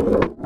you.